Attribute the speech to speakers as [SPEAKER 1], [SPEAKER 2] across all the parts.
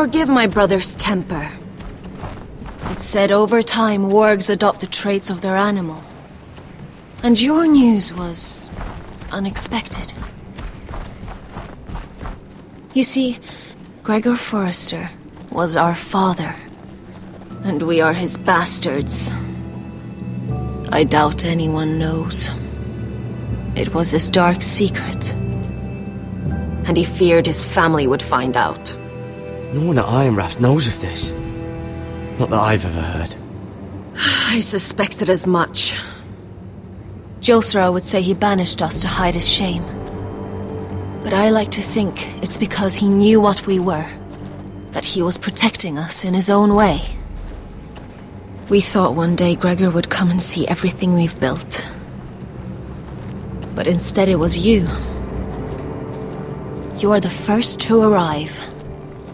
[SPEAKER 1] forgive my brother's temper. It's said over time wargs adopt the traits of their animal. And your news was... unexpected. You see, Gregor Forrester was our father. And we are his bastards. I doubt anyone knows. It was his dark secret. And he feared his family would find out.
[SPEAKER 2] No one at Ironrath knows of this. Not that I've ever heard.
[SPEAKER 1] I suspected as much. Josera would say he banished us to hide his shame. But I like to think it's because he knew what we were. That he was protecting us in his own way. We thought one day Gregor would come and see everything we've built. But instead it was you. You are the first to arrive.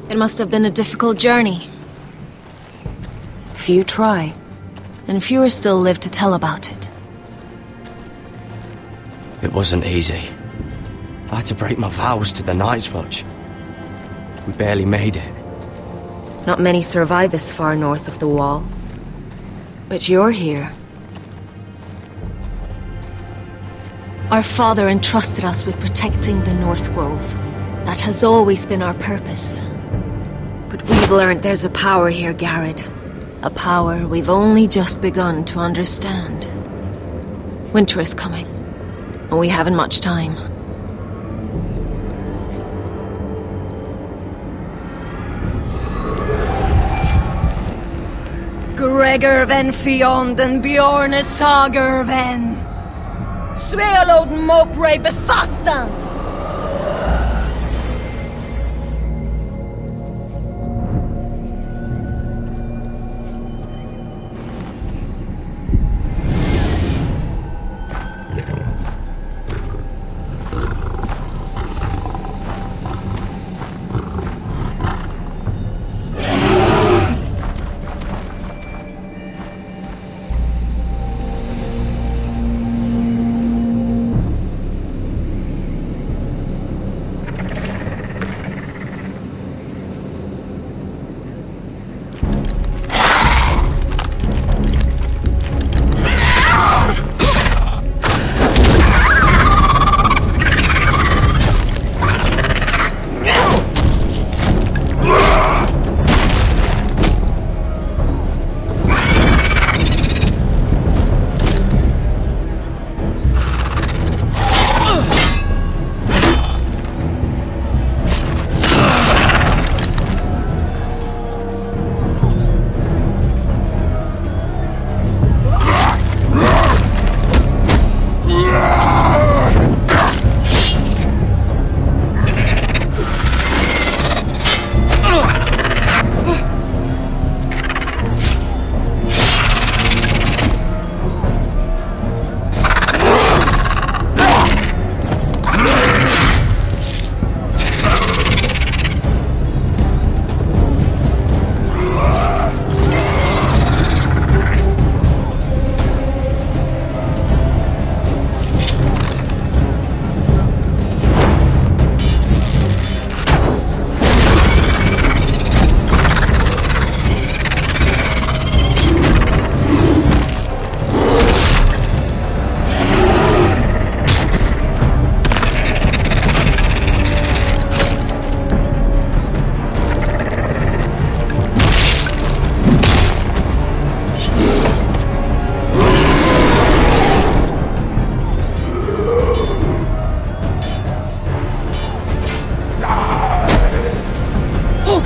[SPEAKER 1] It must have been a difficult journey. Few try, and fewer still live to tell about it.
[SPEAKER 2] It wasn't easy. I had to break my vows to the Night's Watch. We barely made it.
[SPEAKER 1] Not many survive this far north of the Wall. But you're here. Our father entrusted us with protecting the North Grove. That has always been our purpose. We've learned there's a power here, Gared. A power we've only just begun to understand. Winter is coming, and we haven't much time.
[SPEAKER 3] Gregor ven Fionden Bjorne Sager ven. Svealoden Mopre befastan.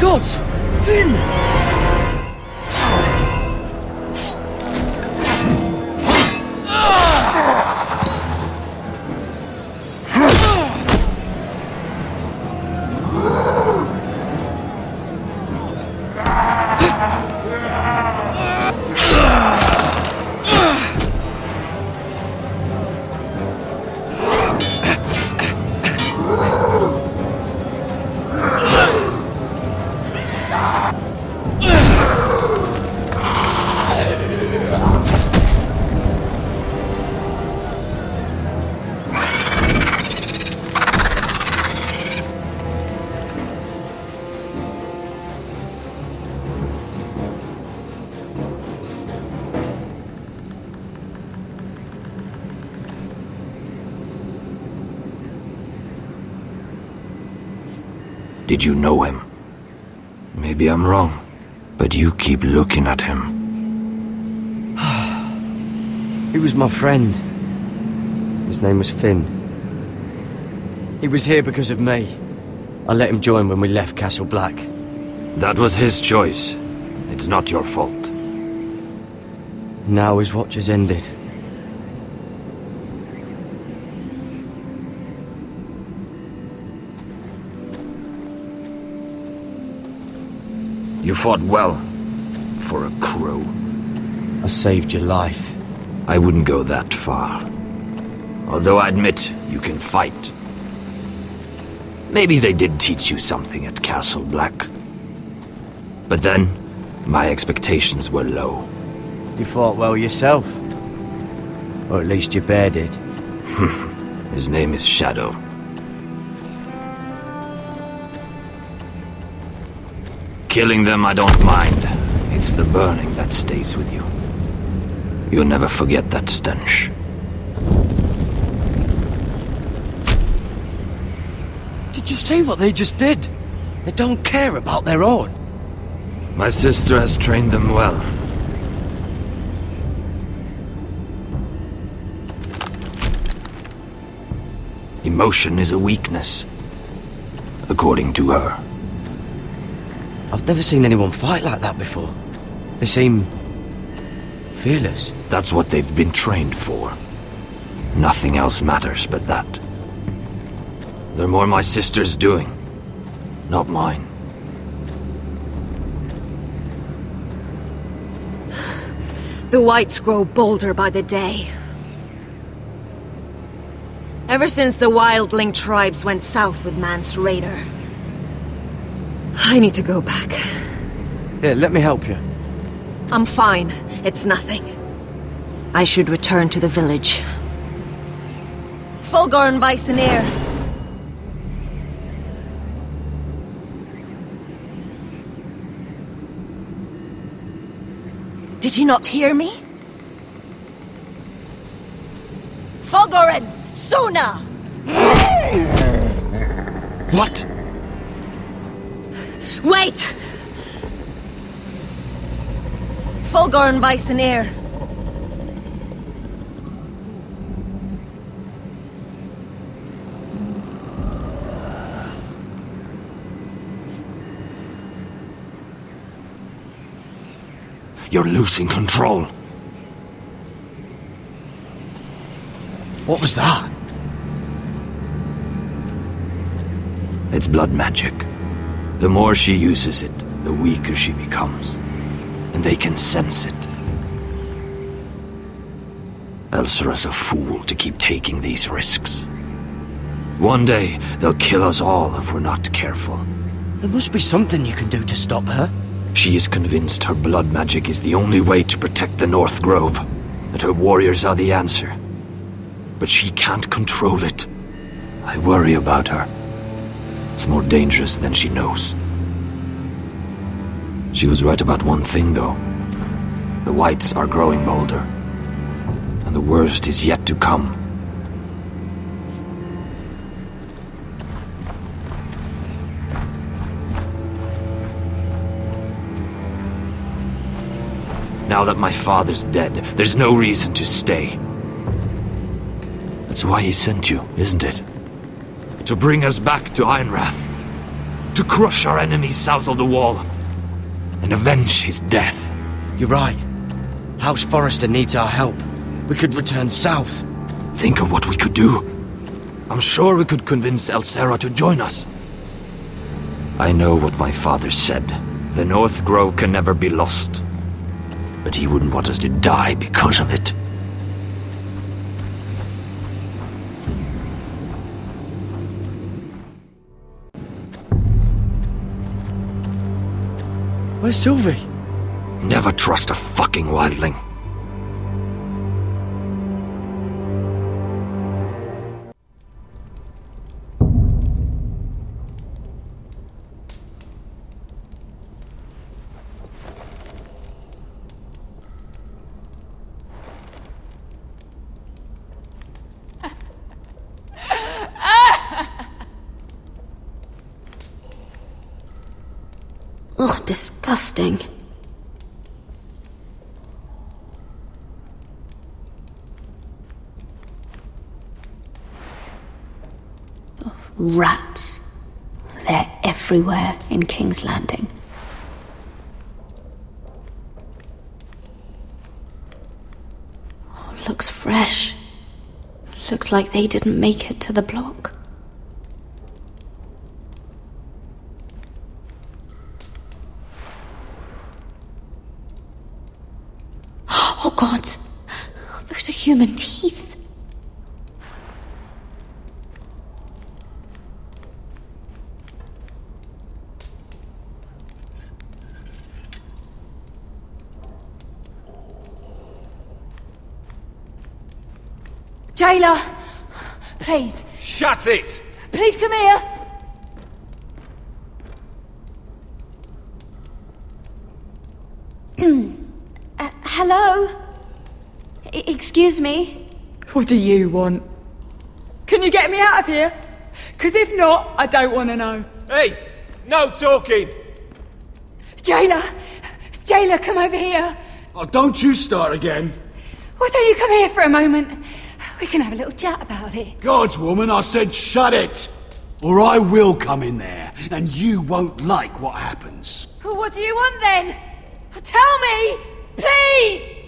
[SPEAKER 3] gods! Finn!
[SPEAKER 4] Did you know him? Maybe I'm wrong, but you keep looking at him.
[SPEAKER 2] He was my friend. His name was Finn. He was here because of me. I let him join when we left Castle Black.
[SPEAKER 4] That was his choice. It's not your fault.
[SPEAKER 2] Now his watch has ended.
[SPEAKER 4] You fought well. For a crow.
[SPEAKER 2] I saved your life.
[SPEAKER 4] I wouldn't go that far. Although I admit, you can fight. Maybe they did teach you something at Castle Black. But then, my expectations were low.
[SPEAKER 2] You fought well yourself. Or at least your bear did.
[SPEAKER 4] His name is Shadow. Killing them I don't mind. It's the burning that stays with you. You'll never forget that stench.
[SPEAKER 2] Did you see what they just did? They don't care about their own.
[SPEAKER 4] My sister has trained them well. Emotion is a weakness. According to her.
[SPEAKER 2] I've never seen anyone fight like that before. They seem... fearless.
[SPEAKER 4] That's what they've been trained for. Nothing else matters but that. They're more my sister's doing, not mine.
[SPEAKER 1] The whites grow bolder by the day. Ever since the wildling tribes went south with Mance Rayder. I need to go back.
[SPEAKER 2] Here, let me help you.
[SPEAKER 1] I'm fine. It's nothing. I should return to the village. Fulgorn Bisoneer. Did you not hear me? Fulgorin! Suna!
[SPEAKER 2] What?
[SPEAKER 1] Wait! Fulgorn Bisoneer.
[SPEAKER 4] You're losing control.
[SPEAKER 2] What was that?
[SPEAKER 4] It's blood magic. The more she uses it, the weaker she becomes. And they can sense it. Elsera's a fool to keep taking these risks. One day, they'll kill us all if we're not careful.
[SPEAKER 2] There must be something you can do to stop her.
[SPEAKER 4] She is convinced her blood magic is the only way to protect the North Grove, that her warriors are the answer. But she can't control it. I worry about her. More dangerous than she knows. She was right about one thing, though. The Whites are growing bolder. And the worst is yet to come. Now that my father's dead, there's no reason to stay. That's why he sent you, isn't it? To bring us back to Ironrath. To crush our enemies south of the wall. And avenge his death.
[SPEAKER 2] You're right. House Forrester needs our help. We could return south.
[SPEAKER 4] Think of what we could do. I'm sure we could convince Elsera to join us. I know what my father said. The North Grove can never be lost. But he wouldn't want us to die because of it.
[SPEAKER 2] Where's Sylvi?
[SPEAKER 4] Never trust a fucking wildling.
[SPEAKER 5] Disgusting. Rats. They're everywhere in King's Landing. Oh, looks fresh. Looks like they didn't make it to the block. Oh god! Those are human teeth.
[SPEAKER 6] Jailer! Please,
[SPEAKER 7] Shut it!
[SPEAKER 6] please come here!
[SPEAKER 5] Uh, hello? I- excuse me?
[SPEAKER 6] What do you want? Can you get me out of here? Because if not, I don't want to know.
[SPEAKER 7] Hey! No talking!
[SPEAKER 6] Jailer! Jailer, come over here!
[SPEAKER 8] Oh, don't you start again.
[SPEAKER 6] Why don't you come here for a moment? We can have a little chat about it.
[SPEAKER 8] God's woman, I said shut it. Or I will come in there, and you won't like what happens.
[SPEAKER 6] Well, what do you want then? Tell me! Please!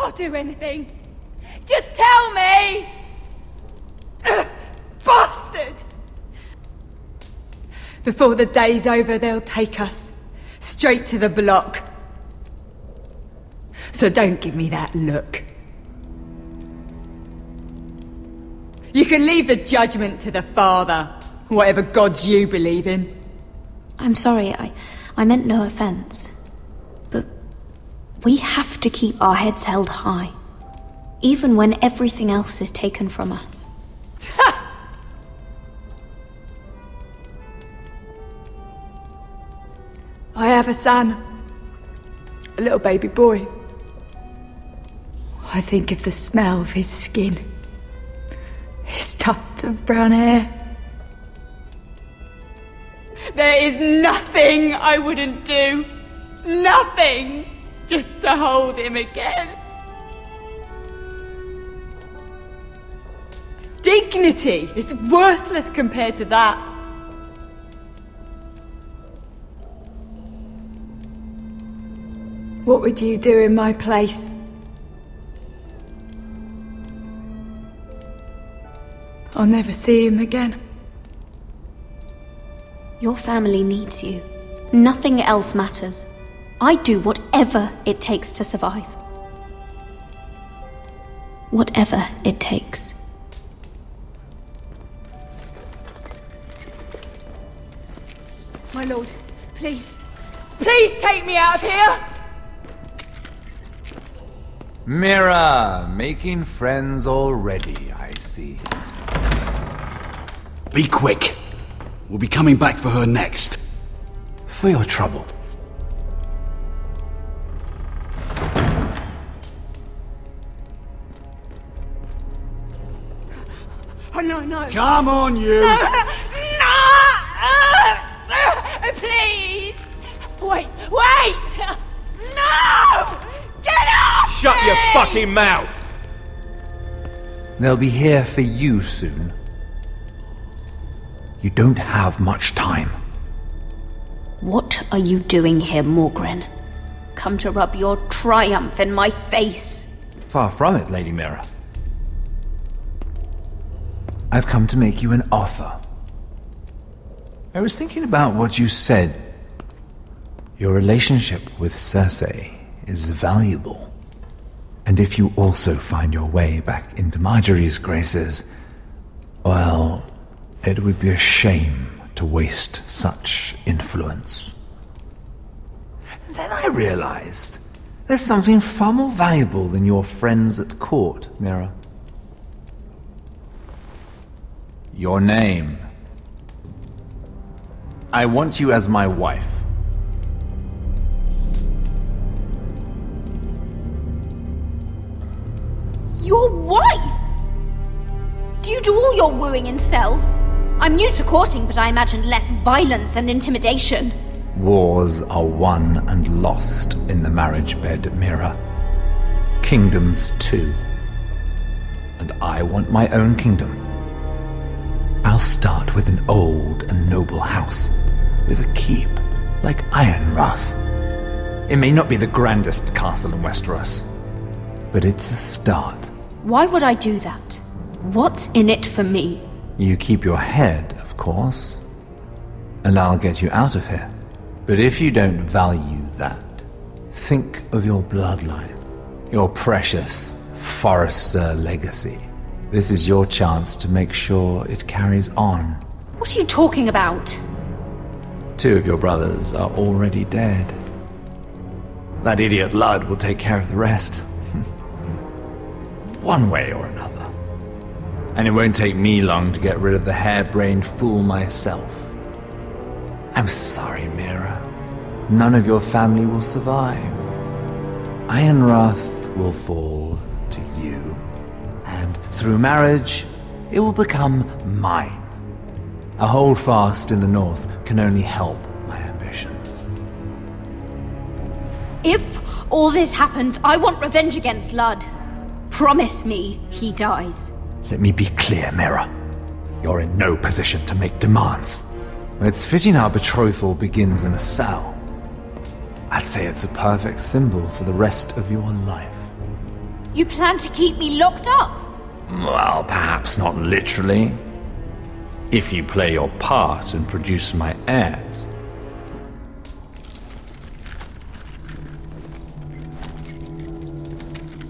[SPEAKER 6] I'll do anything. Just tell me! Bastard! Before the day's over, they'll take us straight to the block. So don't give me that look. You can leave the judgment to the Father, whatever gods you believe in.
[SPEAKER 5] I'm sorry, I, I meant no offense. We have to keep our heads held high, even when everything else is taken from us.
[SPEAKER 6] I have a son. A little baby boy. I think of the smell of his skin. His tuft of brown hair. There is nothing I wouldn't do. Nothing. Just to hold him again. Dignity is worthless compared to that. What would you do in my place? I'll never see him again.
[SPEAKER 5] Your family needs you. Nothing else matters. I do whatever it takes to survive. Whatever it takes.
[SPEAKER 6] My lord, please, please take me out of here!
[SPEAKER 9] Mira, making friends already, I see.
[SPEAKER 8] Be quick. We'll be coming back for her next.
[SPEAKER 9] For your trouble.
[SPEAKER 6] No, no.
[SPEAKER 8] Come on, you!
[SPEAKER 6] No! Uh, please! Wait, wait! No! Get off!
[SPEAKER 7] Shut your fucking mouth!
[SPEAKER 9] They'll be here for you soon. You don't have much time.
[SPEAKER 5] What are you doing here, Morgryn? Come to rub your triumph in my face.
[SPEAKER 9] Far from it, Lady Mira. I've come to make you an offer. I was thinking about what you said. Your relationship with Cersei is valuable. And if you also find your way back into Margaery's graces, well, it would be a shame to waste such influence. Then I realized there's something far more valuable than your friends at court, Mira. Your name. I want you as my wife.
[SPEAKER 5] Your wife? Do you do all your wooing in cells? I'm new to courting, but I imagined less violence and intimidation.
[SPEAKER 9] Wars are won and lost in the marriage bed, Mira. Kingdoms too. And I want my own kingdom. I'll start with an old and noble house, with a keep, like Ironrath. It may not be the grandest castle in Westeros, but it's a start.
[SPEAKER 5] Why would I do that? What's in it for me?
[SPEAKER 9] You keep your head, of course, and I'll get you out of here. But if you don't value that, think of your bloodline, your precious Forrester legacy. This is your chance to make sure it carries on.
[SPEAKER 5] What are you talking about?
[SPEAKER 9] Two of your brothers are already dead. That idiot Ludd will take care of the rest. One way or another. And it won't take me long to get rid of the harebrained fool myself. I'm sorry, Mira. None of your family will survive. Ironrath will fall to you. And through marriage, it will become mine. A holdfast in the north can only help my ambitions.
[SPEAKER 5] If all this happens, I want revenge against Ludd. Promise me he dies.
[SPEAKER 9] Let me be clear, Mira. You're in no position to make demands. It's fitting our betrothal begins in a cell. I'd say it's a perfect symbol for the rest of your life.
[SPEAKER 5] You plan to keep me locked up?
[SPEAKER 9] Well, perhaps not literally. If you play your part and produce my heirs.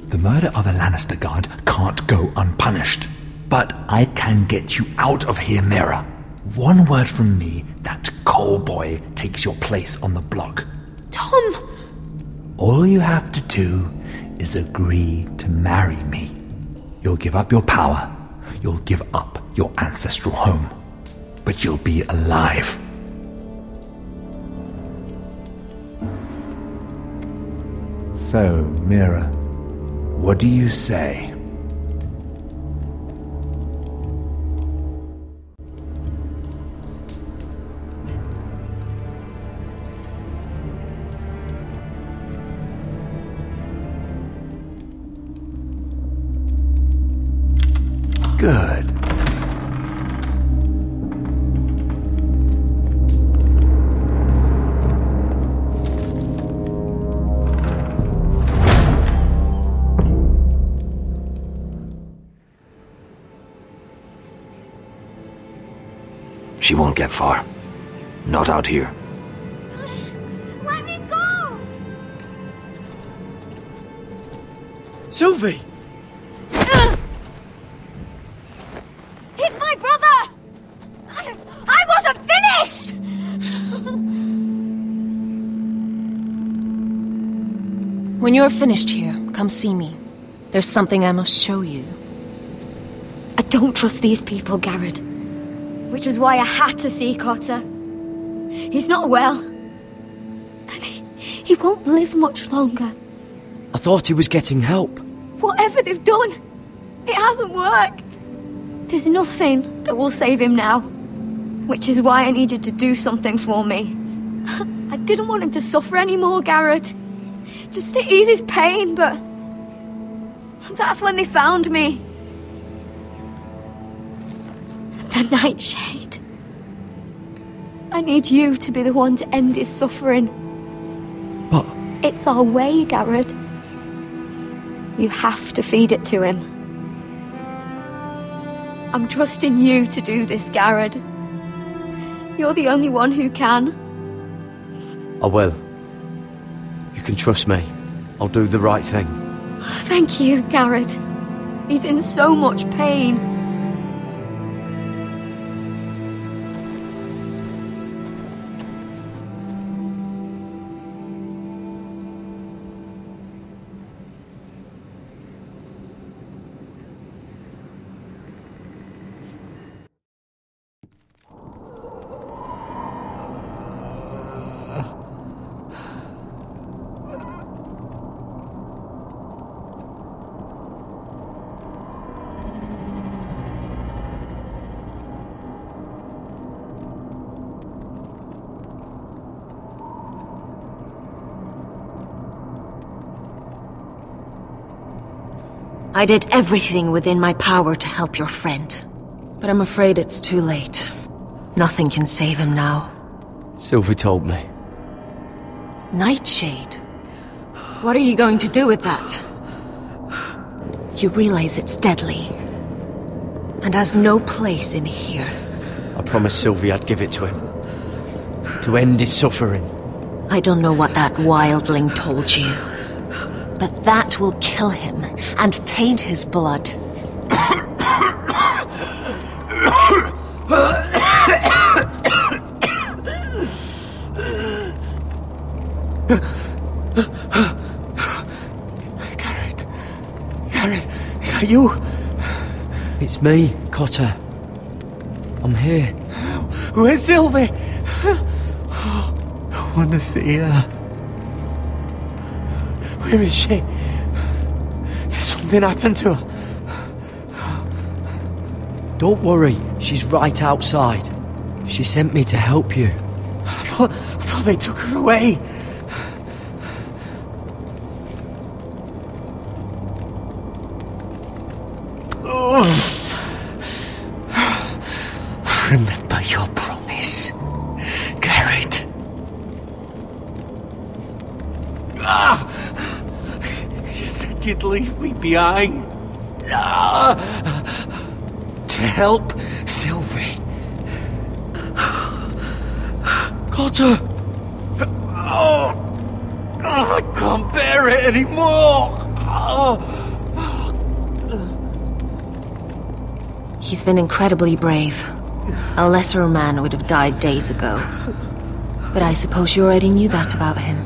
[SPEAKER 9] The murder of a Lannister guard can't go unpunished. But I can get you out of here, Mira. One word from me, that coal boy takes your place on the block.
[SPEAKER 5] Tom!
[SPEAKER 9] All you have to do is agree to marry me. You'll give up your power. You'll give up your ancestral home. But you'll be alive. So, Mira, what do you say?
[SPEAKER 4] She won't get far. Not out here.
[SPEAKER 10] Let me go!
[SPEAKER 2] Sylvi!
[SPEAKER 10] He's my brother! I, I wasn't finished!
[SPEAKER 1] When you're finished here, come see me. There's something I must show you.
[SPEAKER 10] I don't trust these people, Gared. Which was why I had to see Cotter. He's not well. And he, he won't live much longer.
[SPEAKER 2] I thought he was getting help.
[SPEAKER 10] Whatever they've done, it hasn't worked. There's nothing that will save him now. Which is why I needed to do something for me. I didn't want him to suffer anymore, Gared. Just to ease his pain, but. That's when they found me. Nightshade. I need you to be the one to end his suffering.
[SPEAKER 2] But
[SPEAKER 10] It's our way, Gared. You have to feed it to him. I'm trusting you to do this, Gared. You're the only one who can.
[SPEAKER 2] I will. You can trust me. I'll do the right thing.
[SPEAKER 10] Thank you, Gared. He's in so much pain.
[SPEAKER 1] I did everything within my power to help your friend. But I'm afraid it's too late. Nothing can save him now.
[SPEAKER 2] Sylvi told me.
[SPEAKER 1] Nightshade? What are you going to do with that? You realize it's deadly. And has no place in here.
[SPEAKER 2] I promised Sylvi I'd give it to him. To end his suffering.
[SPEAKER 1] I don't know what that wildling told you. But that will kill him and taint his blood.
[SPEAKER 8] Gared. Gared, is that you?
[SPEAKER 2] It's me, Cotter. I'm here.
[SPEAKER 8] Where's Sylvi? I want to see her. Where is she? Did something happen to her?
[SPEAKER 2] Don't worry, she's right outside. She sent me to help you.
[SPEAKER 8] I thought, I thought they took her away. Remember you'd leave me behind. Ah! To help Sylvi. Cotter! Oh, oh, I can't bear it anymore! Oh.
[SPEAKER 1] He's been incredibly brave. A lesser man would have died days ago. But I suppose you already knew that about him.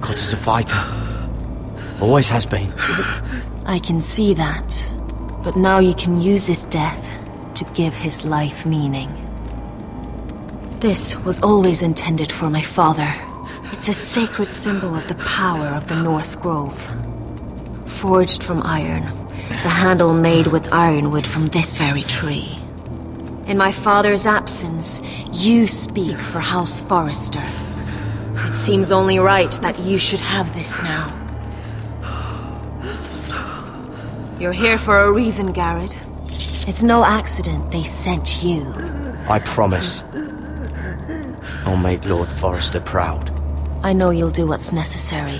[SPEAKER 2] Cotter's a fighter. Always has been.
[SPEAKER 1] I can see that. But now you can use his death to give his life meaning. This was always intended for my father. It's a sacred symbol of the power of the North Grove. Forged from iron, the handle made with ironwood from this very tree. In my father's absence, you speak for House Forrester. It seems only right that you should have this now. You're here for a reason, Gared. It's no accident they sent you.
[SPEAKER 2] I promise. I'll make Lord Forrester proud.
[SPEAKER 1] I know you'll do what's necessary.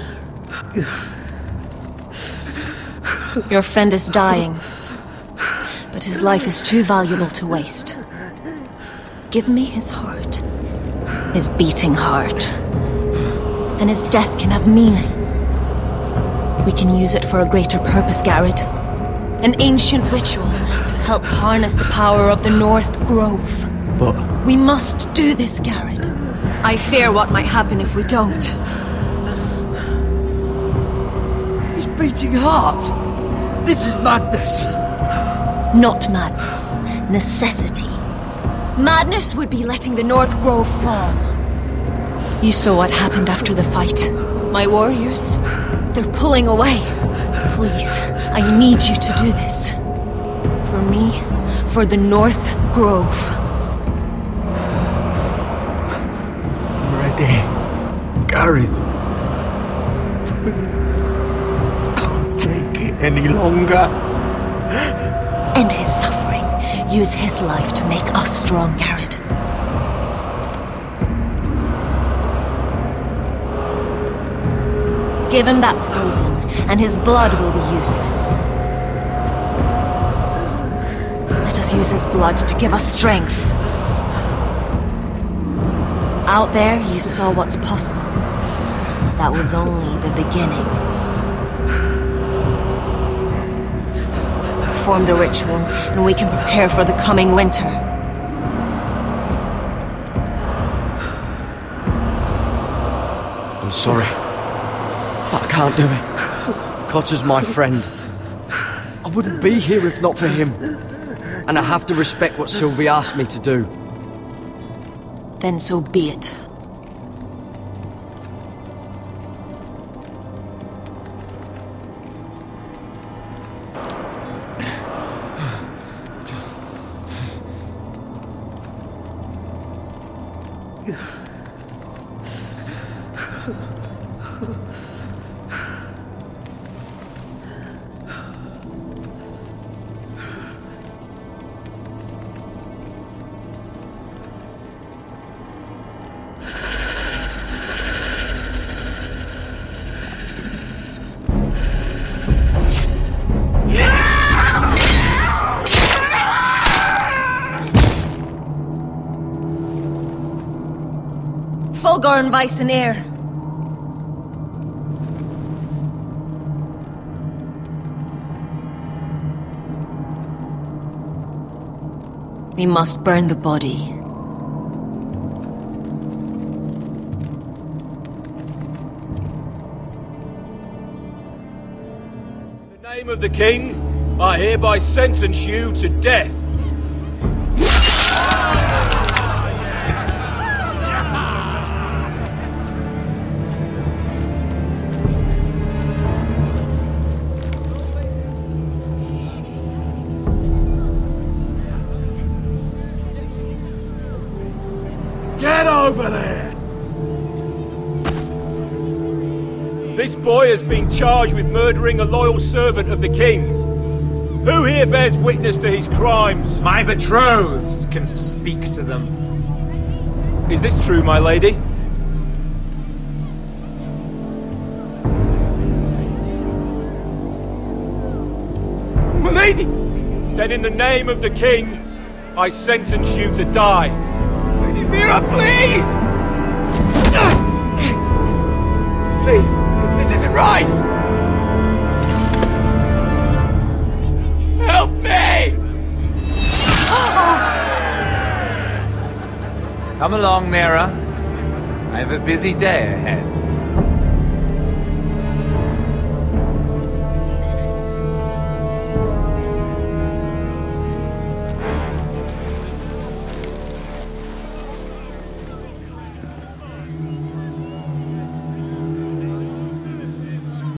[SPEAKER 1] Your friend is dying, but his life is too valuable to waste. Give me his heart, his beating heart, and his death can have meaning. We can use it for a greater purpose, Gared. An ancient ritual to help harness the power of the North Grove.
[SPEAKER 2] But
[SPEAKER 1] We must do this, Gared. I fear what might happen if we don't.
[SPEAKER 2] his beating heart. This is madness.
[SPEAKER 1] Not madness. Necessity. Madness would be letting the North Grove fall. You saw what happened after the fight. My warriors, they're pulling away. Please, I need you to do this. For me, for the North Grove.
[SPEAKER 8] I'm ready. Gared. Can't take it any longer.
[SPEAKER 1] End his suffering. Use his life to make us strong, Gared. Give him that poison, and his blood will be useless. Let us use his blood to give us strength. Out there, you saw what's possible. That was only the beginning. Perform the ritual, and we can prepare for the coming winter.
[SPEAKER 2] I'm sorry. But I can't do it. Cotter's my friend. I wouldn't be here if not for him. And I have to respect what Sylvi asked me to do.
[SPEAKER 1] Then so be it. Fulgorn Weisenir. We must burn the body.
[SPEAKER 7] In the name of the king, I hereby sentence you to death. Boy has been charged with murdering a loyal servant of the king. Who here bears witness to his crimes?
[SPEAKER 9] My betrothed can speak to them.
[SPEAKER 7] Is this true, my lady? My lady! Then in the name of the king, I sentence you to die. Lady Mira, please! Please, isn't right! Help me!
[SPEAKER 9] Come along, Mira. I have a busy day ahead.